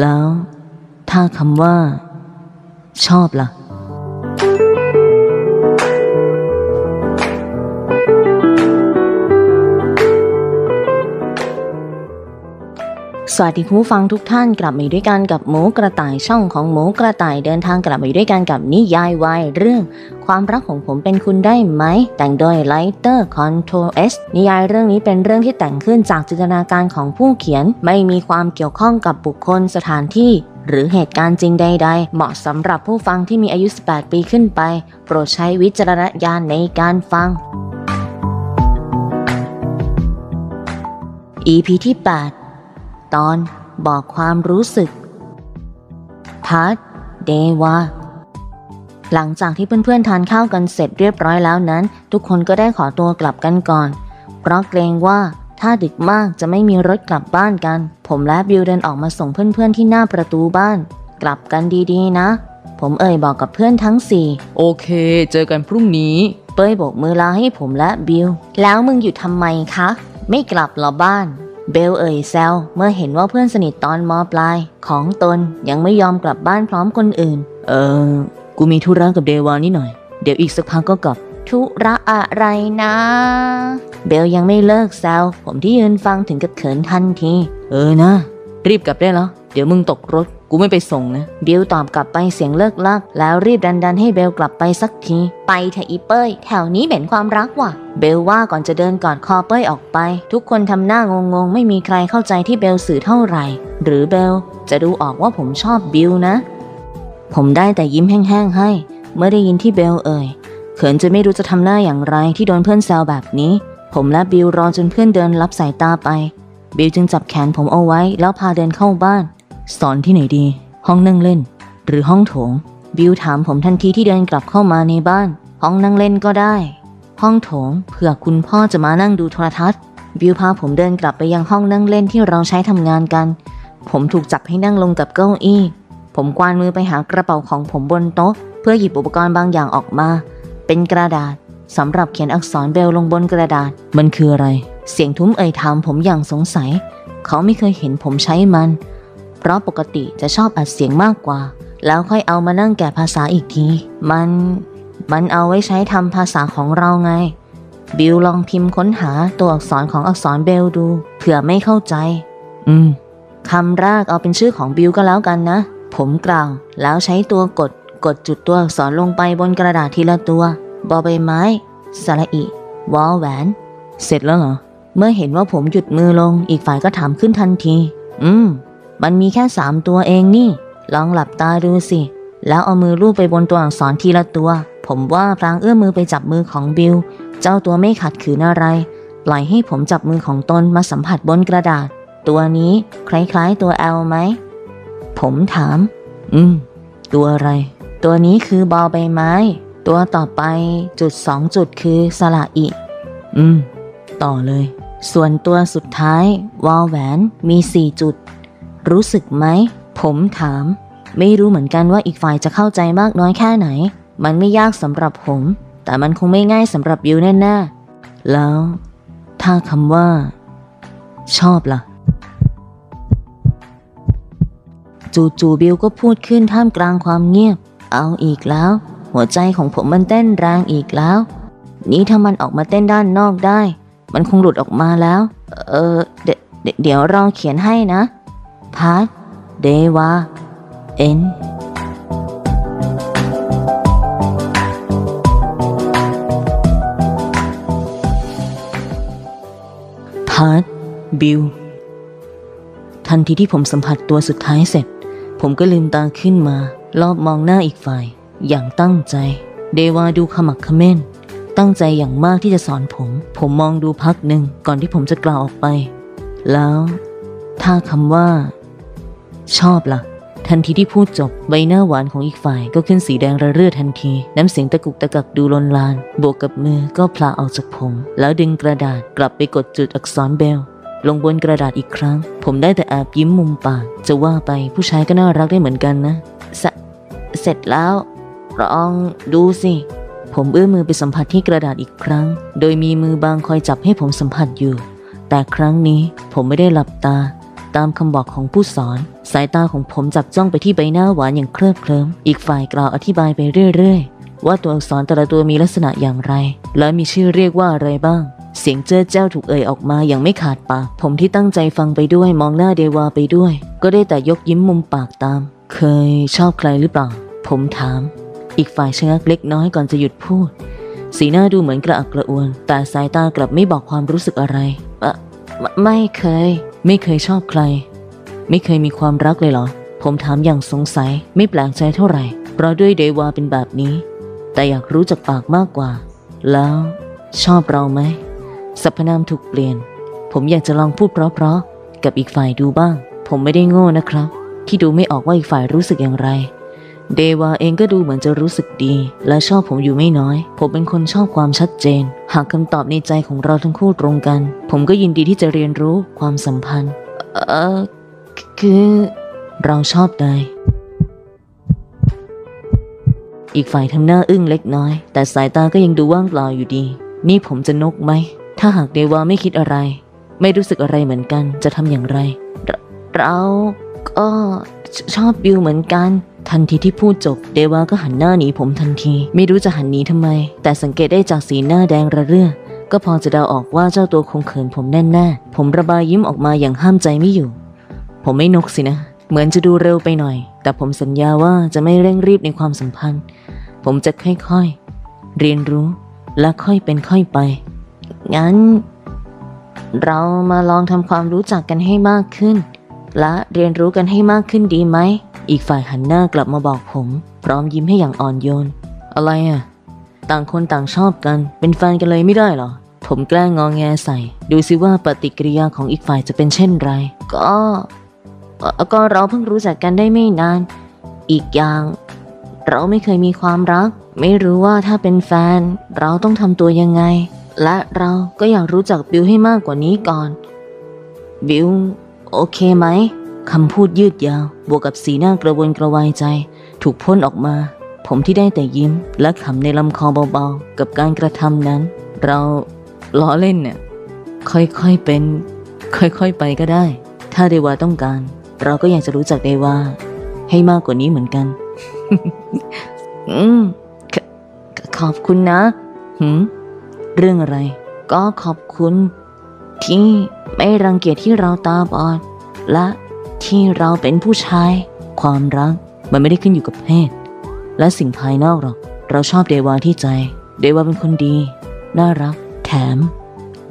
แล้วถ้าคำว่า ชอบล่ะ สวัสดีผู้ฟังทุกท่านกลับมาด้วยกันกับหมูกระต่ายช่องของหมูกระต่ายเดินทางกลับมาด้วยกันกับนิยายวายเรื่อง ความรักของผมเป็นคุณได้ไหม แต่งโดย Lighter Control S นิยายเรื่องนี้เป็นเรื่องที่แต่งขึ้นจากจินตนาการของผู้เขียน ไม่มีความเกี่ยวข้องกับบุคคลสถานที่ หรือเหตุการณ์จริงใด ๆ เหมาะสำหรับผู้ฟังที่มีอายุ 18 ปีขึ้นไป โปรดใช้วิจารณญาณในการฟัง EP ที่ 8 ตอนบอกความรู้สึกพาร์ทเดวาหลังจากที่เพื่อนๆทานข้าวกันเสร็จเรียบร้อยแล้วนั้น ทุกคนก็ได้ขอตัวกลับกันก่อน เพราะเกรงว่าถ้าดึกมากจะไม่มีรถกลับบ้านกัน ผมและบิวเดินออกมาส่งเพื่อนๆที่หน้าประตูบ้าน กลับกันดีๆนะ ผมเอ่ยบอกกับเพื่อนทั้งสี่โอเค เจอกันพรุ่งนี้ เป้ยโบกมือลาให้ผมและบิลแล้วมึงอยู่ทำไมคะ ไม่กลับเหรอบ้าน เบลเอ่ยแซวเมื่อเห็นว่าเพื่อนสนิทตอนมปลาย ของตนยังไม่ยอมกลับบ้านพร้อมคนอื่น เออ กูมีธุระกับเดวานี่หน่อย เดี๋ยวอีกสักพักก็กลับ ธุระอะไรนะ เบลยังไม่เลิกแซวผมที่ยืนฟังถึงกับเขินทันที เออนะ รีบกลับได้แล้ว เดี๋ยวมึงตกรถ กูไม่ไปส่งนะ บิลตอบกลับไปเสียงเลิ่กลั่ก แล้วรีบดันดันให้เบลกลับไปสักที ไปเถอะอีเป้ย แถวนี้เหม็นความรักว่ะ เบลว่าก่อนจะเดินกอดคอเป้ยออกไป ทุกคนทำหน้างงๆ ไม่มีใครเข้าใจที่เบลสื่อเท่าไหร่ หรือเบลจะดูออกว่าผมชอบบิลนะ ผมได้แต่ยิ้มแห้งๆให้ เมื่อได้ยินที่เบลเอ่ย เขินจะไม่รู้จะทำหน้าอย่างไรที่โดนเพื่อนแซวแบบนี้ ผมและบิลรอจนเพื่อนเดินรับสายตาไป บิลจึงจับแขนผมเอาไว้แล้วพาเดินเข้าบ้าน สอนที่ไหนดี ห้องนั่งเล่น หรือห้องโถง บิลถามผมทันทีที่เดินกลับเข้ามาในบ้าน ห้องนั่งเล่นก็ได้ ห้องโถงเผื่อคุณพ่อจะมานั่งดูโทรทัศน์ บิลพาผมเดินกลับไปยังห้องนั่งเล่นที่เราใช้ทำงานกัน ผมถูกจับให้นั่งลงกับเก้าอี้ ผมกวานมือไปหากระเป๋าของผมบนโต๊ะ เพื่อหยิบอุปกรณ์บางอย่างออกมา เป็นกระดาษสำหรับเขียนอักษรเบลลงบนกระดาษ มันคืออะไร เสียงทุ้มเอ่ยถามผมอย่างสงสัย เขาไม่เคยเห็นผมใช้มันเพ ราะปกติจะชอบอัดเสียงมากกว่า แล้วค่อยเอามานั่งแกะภาษาอีกที มัน มันเอาไว้ใช้ทำภาษาของเราไง บิลลองพิมพ์ค้นหาตัวอักษรของอักษรเบลดู เผื่อไม่เข้าใจ อืมคำแรกเอาเป็นชื่อของบิลก็แล้วกันนะ ผมกล่าว แล้วใช้ตัวกด กดจุดตัวอักษรลงไปบนกระดาษทีละตัว บอใบไม้ สระอิวอลแหวน เสร็จแล้วเหรอ เมื่อเห็นว่าผมหยุดมือลง อีกฝ่ายก็ถามขึ้นทันที อืม มันมีแค่สามตัวเองนี่ ลองหลับตาดูสิ แล้วเอามือลูบไปบนตัวอักษรทีละตัว ผมว่าพลางเอื้อมมือไปจับมือของบิล เจ้าตัวไม่ขัดขืนอะไร ปล่อยให้ผมจับมือของตนมาสัมผัสบนกระดาษ ตัวนี้คล้ายๆตัว L ไหม ผมถาม อืม ตัวอะไร ตัวนี้คือบอใบไม้ ตัวต่อไปจุดสองจุดคือสระอิ อืม ต่อเลย ส่วนตัวสุดท้ายวอลแหวนมีสี่จุด รู้สึกไหม ผมถาม ไม่รู้เหมือนกันว่าอีกฝ่ายจะเข้าใจมากน้อยแค่ไหน มันไม่ยากสำหรับผม แต่มันคงไม่ง่ายสำหรับบิวแน่ๆ แล้ว ถ้าคำว่า ชอบล่ะ จู่ๆบิวก็พูดขึ้นท่ามกลางความเงียบ เอาอีกแล้ว หัวใจของผมมันเต้นแรงอีกแล้ว นี่ถ้ามันออกมาเต้นด้านนอกได้ มันคงหลุดออกมาแล้ว เออเดเดเดี๋ยวเราเขียนให้นะ พาร์ทเดวา end part บิลทันทีที่ผมสัมผัสตัวสุดท้ายเสร็จ ผมก็ลืมตาขึ้นมา ลอบมองหน้าอีกฝ่าย อย่างตั้งใจ เดวาดูขะมักเขม้น ตั้งใจอย่างมากที่จะสอนผม ผมมองดูพักหนึ่งก่อนที่ผมจะกล่าวออกไป แล้ว ถ้าคำว่า ชอบล่ะ ทันทีที่พูดจบใบหน้าหวานของอีกฝ่ายก็ขึ้นสีแดงระเรื่อทันที น้ำเสียงตะกุกตะกักดูลนลาน บวกกับมือก็พลาออกจากผม แล้วดึงกระดาษกลับไปกดจุดอักษรเบลลงบนกระดาษอีกครั้ง ผมได้แต่แอบยิ้มมุมปาก จะว่าไปผู้ชายก็น่ารักได้เหมือนกันนะเสเสร็จแล้วลองดูสิ ผมเอื้อมมือไปสัมผัสที่กระดาษอีกครั้ง โดยมีมือบางคอยจับให้ผมสัมผัสอยู่ แต่ครั้งนี้ผมไม่ได้หลับตา ตามคำบอกของผู้สอน สายตาของผมจับจ้องไปที่ใบหน้าหวานอย่างเคลิบเคลิ้มอีกฝ่ายกล่าวอธิบายไปเรื่อยๆ ว่าตัวอักษรแต่ละตัวมีลักษณะอย่างไร และมีชื่อเรียกว่าอะไรบ้าง เสียงเจ้าเจ้าถูกเอ่ยออกมาอย่างไม่ขาดปาก ผมที่ตั้งใจฟังไปด้วยมองหน้าเดวาไปด้วย ก็ได้แต่ยกยิ้มมุมปากตาม เคยชอบใครหรือเปล่า ผมถาม อีกฝ่ายชะงักเล็กน้อยก่อนจะหยุดพูด สีหน้าดูเหมือนกระอักกระอ่วน แต่สายตากลับไม่บอกความรู้สึกอะไรไม่เคย ไม่เคยชอบใคร ไม่เคยมีความรักเลยเหรอ ผมถามอย่างสงสัยไม่แปลกใจเท่าไหร่ เพราะด้วยเดวาเป็นแบบนี้ แต่อยากรู้จากปากมากกว่า แล้วชอบเราไหมสรรพนามถูกเปลี่ยน ผมอยากจะลองพูดเพราะๆกับอีกฝ่ายดูบ้าง ผมไม่ได้โง่นะครับ ที่ดูไม่ออกว่าอีกฝ่ายรู้สึกอย่างไร เดวาเองก็ดูเหมือนจะรู้สึกดี และชอบผมอยู่ไม่น้อย ผมเป็นคนชอบความชัดเจน หากคำตอบในใจของเราทั้งคู่ตรงกัน ผมก็ยินดีที่จะเรียนรู้ความสัมพันธ์ เออคือ เราชอบนายอีกฝ่ายทำหน้าอึ้งเล็กน้อย แต่สายตาก็ยังดูว่างเปล่าอยู่ดี นี่ผมจะนกไหม ถ้าหากเดวาไม่คิดอะไร ไม่รู้สึกอะไรเหมือนกัน จะทำอย่างไร เราก็ชอบบิวเหมือนกัน ทันทีที่พูดจบ เดวาก็หันหน้าหนีผมทันที ไม่รู้จะหันหนีทำไม แต่สังเกตได้จากสีหน้าแดงระเรื่อก็พอจะเดาออกว่าเจ้าตัวคงเขินผมแน่ๆ ผมระบายยิ้มออกมาอย่างห้ามใจไม่อยู่ ผมไม่นกสินะ เหมือนจะดูเร็วไปหน่อย แต่ผมสัญญาว่าจะไม่เร่งรีบในความสัมพันธ์ ผมจะค่อยๆ เรียนรู้และค่อยเป็นค่อยไป งั้น เรามาลองทำความรู้จักกันให้มากขึ้น และเรียนรู้กันให้มากขึ้นดีไหม อีกฝ่ายหันหน้ากลับมาบอกผม พร้อมยิ้มให้อย่างอ่อนโยน อะไรอะ ต่างคนต่างชอบกัน เป็นแฟนกันเลยไม่ได้เหรอ ผมแกล้งงองแงใส่ ดูสิว่าปฏิกิริยาของอีกฝ่ายจะเป็นเช่นไร ก็ก็เราเพิ่งรู้จักกันได้ไม่นาน อีกอย่าง เราไม่เคยมีความรัก ไม่รู้ว่าถ้าเป็นแฟน เราต้องทำตัวยังไง และเราก็อยากรู้จักบิวให้มากกว่านี้ก่อน บิวโอเคไหม คำพูดยืดยาว บวกกับสีหน้ากระวนกระวายใจ ถูกพ่นออกมา ผมที่ได้แต่ยิ้ม และขำในลำคอเบาๆ กับการกระทำนั้น เราล้อเล่นเนี่ยค่อยๆเป็น ค่อยๆไปก็ได้ ถ้าเดวาต้องการ เราก็อยากจะรู้จักเดวาให้มากกว่านี้เหมือนกัน อืมขขอบคุณนะหืมเรื่องอะไร ก็ขอบคุณ ที่ไม่รังเกียจที่เราตาบอดและ ที่เราเป็นผู้ชาย ความรักมันไม่ได้ขึ้นอยู่กับเพศ และสิ่งภายนอกหรอก เราชอบเดวาที่ใจ เดวาเป็นคนดี น่ารัก แถม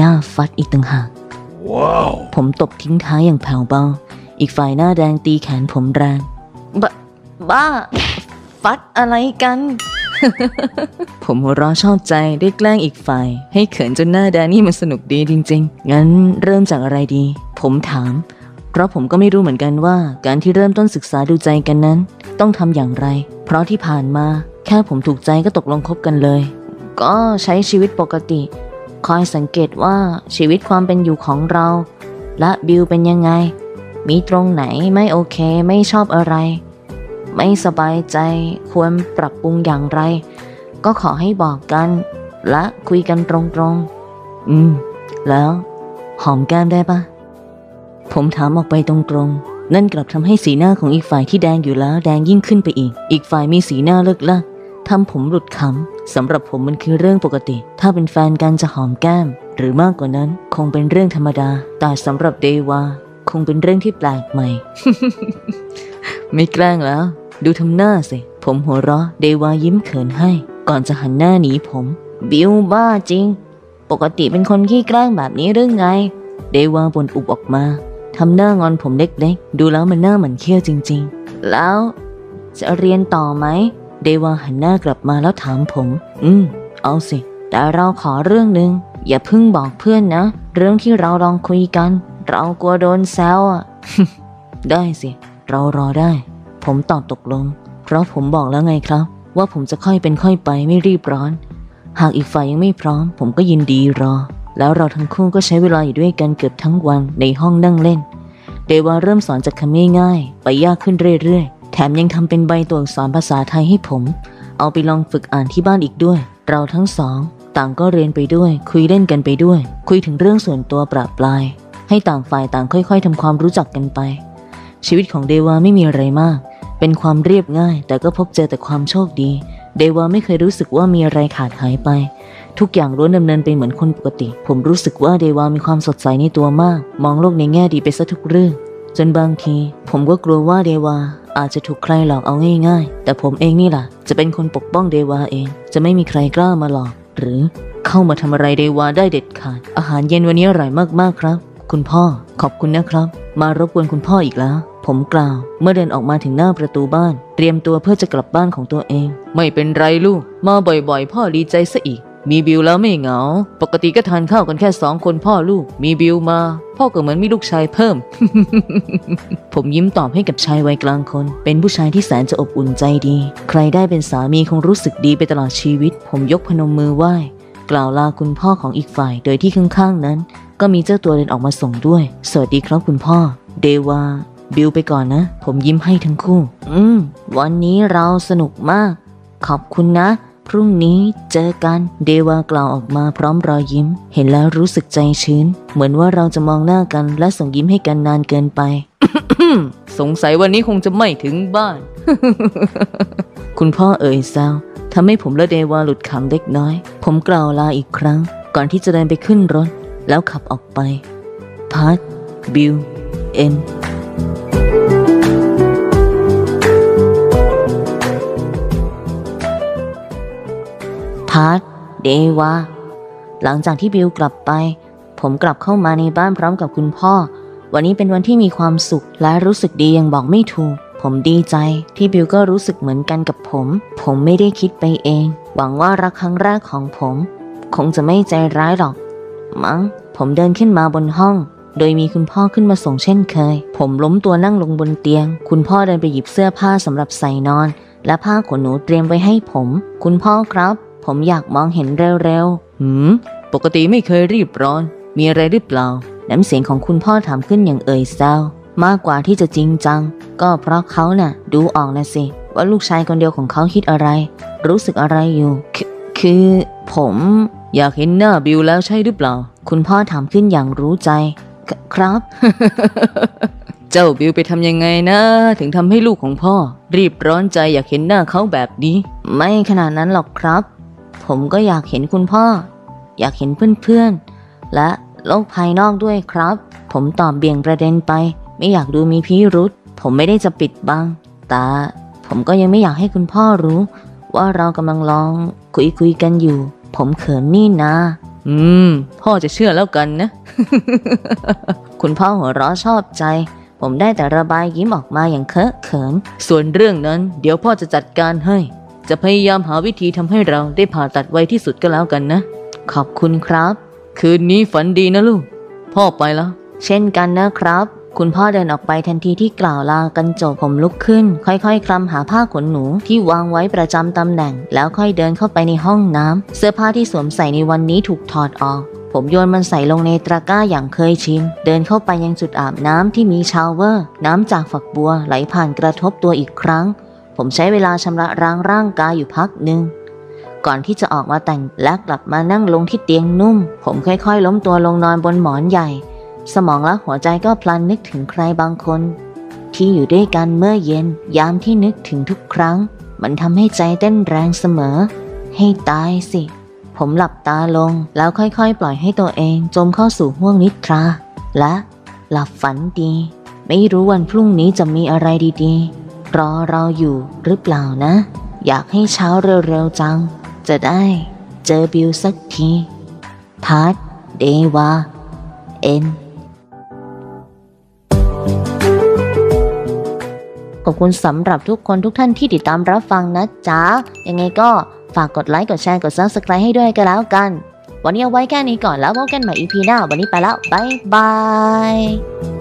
น่าฟัดอีกต่างหาก Wow. ผมตบทิ้งท้ายอย่างแผ่วเบา อีกฝ่ายหน้าแดงตีแขนผมแรงบบ้า ฟัดอะไรกัน ผมหัวเราะชอบใจได้แกล้งอีกฝ่าย ให้เขินจนหน้าแดงนี่มันสนุกดีจริง ๆ งั้นเริ่มจากอะไรดี ผมถาม เพราะผมก็ไม่รู้เหมือนกันว่าการที่เริ่มต้นศึกษาดูใจกันนั้น ต้องทำอย่างไร เพราะที่ผ่านมาแค่ผมถูกใจก็ตกลงคบกันเลย ก็ใช้ชีวิตปกติ คอยสังเกตว่าชีวิตความเป็นอยู่ของเรา และบิวเป็นยังไง มีตรงไหนไม่โอเคไม่ชอบอะไร ไม่สบายใจควรปรับปรุงอย่างไร ก็ขอให้บอกกัน และคุยกันตรงๆ อืม แล้ว หอมแก้มได้ปะ ผมถามออกไปตรงๆ นั่นกลับทำให้สีหน้าของอีกฝ่ายที่แดงอยู่แล้วแดงยิ่งขึ้นไปอีก อีกฝ่ายมีสีหน้าเลิกลักทำผมหลุดขำสำหรับผมมันคือเรื่องปกติ ถ้าเป็นแฟนกันจะหอมแก้ม หรือมากกว่านั้นคงเป็นเรื่องธรรมดา แต่สำหรับเดวาคงเป็นเรื่องที่แปลกใหม่ ไม่แกล้งแล้ว ดูทำหน้าสิ ผมหัวเราะ เดวายิ้มเขินให้ ก่อนจะหันหน้าหนีผม บิวบ้าจริง ปกติเป็นคนขี้แกล้งแบบนี้หรือไง เดวาบ่นอุบออกมา ทำหน้างอนผมเล็กๆ ดูแล้วมันหน้าเหมือนเขี้ยวจริงๆ แล้วจะเรียนต่อไหม เดวาหันหน้ากลับมาแล้วถามผม อืม เอาสิ แต่เราขอเรื่องหนึ่งอย่าเพิ่งบอกเพื่อนนะ เรื่องที่เราลองคุยกัน เรากลัวโดนแซวอะ ได้สิ เรารอได้ ผมตอบตกลง เพราะผมบอกแล้วไงครับ ว่าผมจะค่อยเป็นค่อยไปไม่รีบร้อน หากอีกฝ่ายยังไม่พร้อม ผมก็ยินดีรอ แล้วเราทั้งคู่ก็ใช้เวลาอยู่ด้วยกันเกือบทั้งวันในห้องนั่งเล่น เดวาเริ่มสอนจากคำง่ายๆไปยากขึ้นเรื่อยๆ แถมยังทำเป็นใบตัวอักษรภาษาไทยให้ผม เอาไปลองฝึกอ่านที่บ้านอีกด้วย เราทั้งสอง ต่างก็เรียนไปด้วย คุยเล่นกันไปด้วย คุยถึงเรื่องส่วนตัวประปราย ให้ต่างฝ่ายต่างค่อย ๆทำความรู้จักกันไป ชีวิตของเดวาไม่มีอะไรมาก เป็นความเรียบง่าย แต่ก็พบเจอแต่ความโชคดี เดวาไม่เคยรู้สึกว่ามีอะไรขาดหายไป ทุกอย่างล้วนดำเนินไปเหมือนคนปกติ ผมรู้สึกว่าเดวามีความสดใสในตัวมาก มองโลกในแง่ดีไปซะทุกเรื่อง จนบางที ผมก็กลัวว่าเดวาอาจจะถูกใครหลอกเอาง่าย ๆ แต่ผมเองนี่แหละจะเป็นคนปกป้องเดวาเอง จะไม่มีใครกล้ามาหลอก หรือเข้ามาทำอะไรเดวาได้เด็ดขาด อาหารเย็นวันนี้อร่อยมากๆครับ คุณพ่อขอบคุณนะครับ มารบกวนคุณพ่ออีกแล้ว ผมกล่าว เมื่อเดินออกมาถึงหน้าประตูบ้าน เตรียมตัวเพื่อจะกลับบ้านของตัวเอง ไม่เป็นไรลูก มาบ่อยๆ พ่อดีใจซะอีก มีบิวแล้วไม่เหงา ปกติก็ทานข้าวกันแค่สองคนพ่อลูก มีบิวมา พ่อก็เหมือนมีลูกชายเพิ่ม ผมยิ้มตอบให้กับชายวัยกลางคน เป็นผู้ชายที่แสนจะอบอุ่นใจดี ใครได้เป็นสามีคงรู้สึกดีไปตลอดชีวิต ผมยกพนมมือไหว้ กล่าวลาคุณพ่อของอีกฝ่าย โดยที่ข้างๆนั้น ก็มีเจ้าตัวเดินออกมาส่งด้วย สวัสดีครับคุณพ่อ เดวาบิวไปก่อนนะ ผมยิ้มให้ทั้งคู่ อืม วันนี้เราสนุกมาก ขอบคุณนะ พรุ่งนี้เจอกันเดวากล่าวออกมาพร้อมรอยยิ้ม เห็นแล้วรู้สึกใจชื้น เหมือนว่าเราจะมองหน้ากันและส่งยิ้มให้กันนานเกินไป สงสัยวันนี้คงจะไม่ถึงบ้าน คุณพ่อเอ่ยแซวทำให้ผมและเดวาหลุดขำเล็กน้อย ผมกล่าวลาอีกครั้ง ก่อนที่จะเดินไปขึ้นรถ แล้วขับออกไป part บิล end part เดวาหลังจากที่บิวกลับไป ผมกลับเข้ามาในบ้านพร้อมกับคุณพ่อ วันนี้เป็นวันที่มีความสุขและรู้สึกดีอย่างบอกไม่ถูก ผมดีใจที่บิวก็รู้สึกเหมือนกันกับผม ผมไม่ได้คิดไปเอง หวังว่ารักครั้งแรกของผม คงจะไม่ใจร้ายหรอก มั้ง ผมเดินขึ้นมาบนห้อง โดยมีคุณพ่อขึ้นมาส่งเช่นเคย ผมล้มตัวนั่งลงบนเตียง คุณพ่อเดินไปหยิบเสื้อผ้าสำหรับใส่นอน และผ้าขนหนูเตรียมไว้ให้ผม คุณพ่อครับ ผมอยากมองเห็นเร็วหืม ปกติไม่เคยรีบร้อน มีอะไรหรือเปล่าๆน้ำเสียงของคุณพ่อถามขึ้นอย่างเอ่ยแซวมากกว่าที่จะจริงจัง ก็เพราะเขาน่ะ ดูออกนะสิ ว่าลูกชายคนเดียวของเขาคิดอะไร รู้สึกอะไรอยู่คือคือผม อยากเห็นหน้าบิวแล้วใช่หรือเปล่า คุณพ่อถามขึ้นอย่างรู้ใจคครับ เจ้าบิวไปทำยังไงนะ ถึงทำให้ลูกของพ่อ รีบร้อนใจอยากเห็นหน้าเขาแบบนี้ ไม่ขนาดนั้นหรอกครับ ผมก็อยากเห็นคุณพ่อ อยากเห็นเพื่อนๆ และโลกภายนอกด้วยครับ ผมตอบเบี่ยงประเด็นไป ไม่อยากดูมีพิรุษผมไม่ได้จะปิดบัง แต่ผมก็ยังไม่อยากให้คุณพ่อรู้ ว่าเรากำลังลองคุยคุยๆกันอยู่ ผมเขินนี่นะ อืม พ่อจะเชื่อแล้วกันนะ คุณพ่อหัวเราะชอบใจ ผมได้แต่ระบายยิ้มออกมาอย่างเคอะเขิน ส่วนเรื่องนั้น เดี๋ยวพ่อจะจัดการให้ จะพยายามหาวิธีทำให้เราได้ผ่าตัดไวที่สุดก็แล้วกันนะ ขอบคุณครับ คืนนี้ฝันดีนะลูก พ่อไปแล้ว เช่นกันนะครับ คุณพ่อเดินออกไปทันทีที่กล่าวลากันจบผมลุกขึ้น ค่อยๆคลำหาผ้าขนหนูที่วางไว้ประจำตำแหน่ง แล้วค่อยเดินเข้าไปในห้องน้ำเสื้อผ้าที่สวมใส่ในวันนี้ถูกถอดออกผมโยนมันใส่ลงในตะกร้าอย่างเคยชิน เดินเข้าไปยังจุดอาบน้ำที่มีชาวเวอร์ น้ำจากฝักบัวไหลผ่านกระทบตัวอีกครั้ง ผมใช้เวลาชำระล้างร่างกายอยู่พักหนึ่งก่อนที่จะออกมาแต่งและกลับมานั่งลงที่เตียงนุ่ม ผมค่อยๆ ล้มตัวลงนอนบนหมอนใหญ่ สมองและหัวใจก็พลันนึกถึงใครบางคน ที่อยู่ด้วยกันเมื่อเย็นยามที่นึกถึงทุกครั้ง มันทำให้ใจเต้นแรงเสมอ ให้ตายสิ ผมหลับตาลงแล้วค่อยๆ ปล่อยให้ตัวเองจมเข้าสู่ห้วงนิทรา และหลับฝันดี ไม่รู้วันพรุ่งนี้จะมีอะไรดีๆ รอเราอยู่หรือเปล่านะ อยากให้เช้าเร็วๆจัง จะได้เจอบิวสักที part เดวา endขอบคุณสำหรับทุกคนทุกท่านที่ติดตามรับฟังนะจ๊ะ ยังไงก็ฝากกดไลค์กดแชร์กด subscribe ให้ด้วยก็แล้วกัน วันนี้เอาไว้แค่นี้ก่อนแล้วพบกันใหม่ EP หน้า วันนี้ไปแล้ว บ๊ายบาย